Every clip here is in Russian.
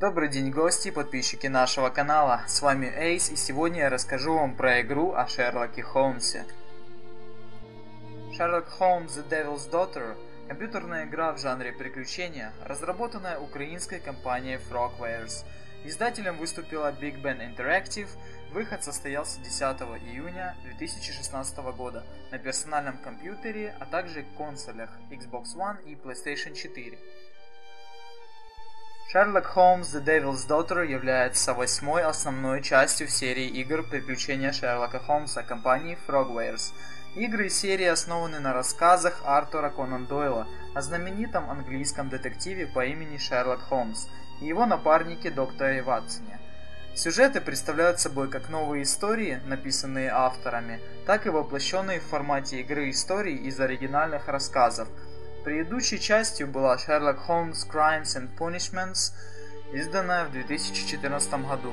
Добрый день, гости и подписчики нашего канала. С вами Эйс, и сегодня я расскажу вам про игру о Шерлоке Холмсе. Sherlock Holmes The Devil's Daughter – компьютерная игра в жанре приключения, разработанная украинской компанией Frogwares. Издателем выступила Big Ben Interactive. Выход состоялся 10 июня 2016 года на персональном компьютере, а также консолях Xbox One и PlayStation 4. Sherlock Holmes The Devil's Daughter является восьмой основной частью серии игр «Приключения Шерлока Холмса» компании Frogwares. Игры и серии основаны на рассказах Артура Конан Дойла о знаменитом английском детективе по имени Шерлок Холмс и его напарнике докторе Ватсоне. Сюжеты представляют собой как новые истории, написанные авторами, так и воплощенные в формате игры истории из оригинальных рассказов – Предыдущей частью была Sherlock Holmes Crimes and Punishments, изданная в 2014 году.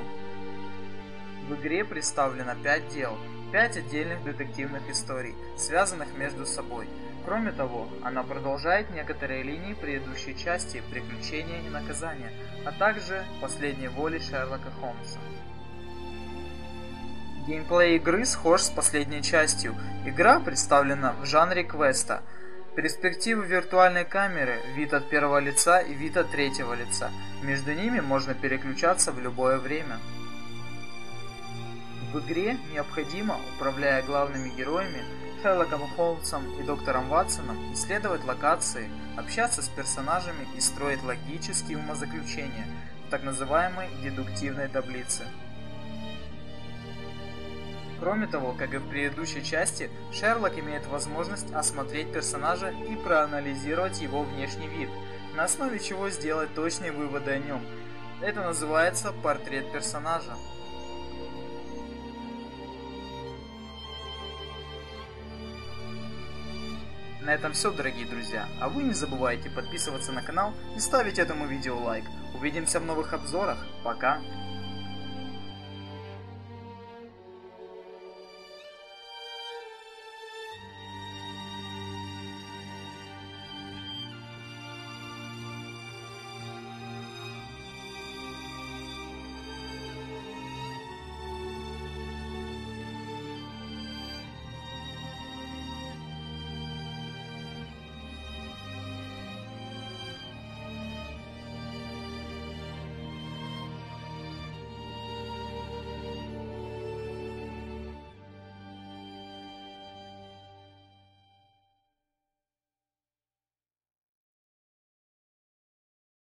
В игре представлено 5 дел, 5 отдельных детективных историй, связанных между собой. Кроме того, она продолжает некоторые линии предыдущей части «Приключения и наказания», а также «Последней воли Шерлока Холмса». Геймплей игры схож с последней частью. Игра представлена в жанре квеста – Перспективы виртуальной камеры, вид от первого лица и вид от третьего лица. Между ними можно переключаться в любое время. В игре необходимо, управляя главными героями, Шерлоком Холмсом и доктором Ватсоном, исследовать локации, общаться с персонажами и строить логические умозаключения в так называемой дедуктивной таблице. Кроме того, как и в предыдущей части, Шерлок имеет возможность осмотреть персонажа и проанализировать его внешний вид, на основе чего сделать точные выводы о нем. Это называется портрет персонажа. На этом все, дорогие друзья. А вы не забывайте подписываться на канал и ставить этому видео лайк. Увидимся в новых обзорах. Пока!